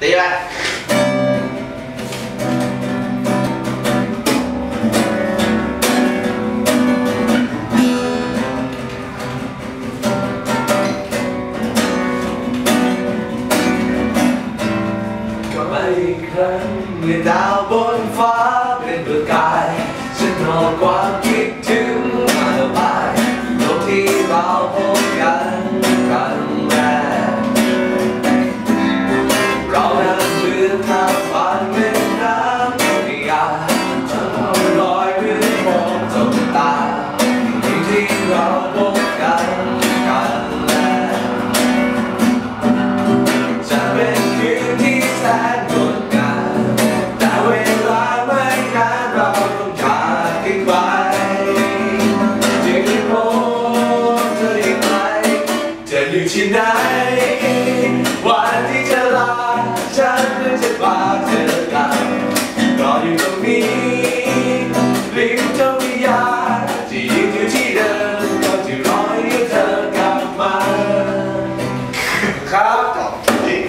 đi bạn người ta bốn phá bên bờ cài. Xin thò qua kiếp thứ mà bài. Đôi khi bao hôm cả ที่ไหนวันที่จะลาฉันก็จะพาเธอกลับรออยู่ตรงนี้ริมเจ้าพระยาที่ยืนอยู่ที่เดิมก็จะรอให้เธอกลับมา ครับจบจริง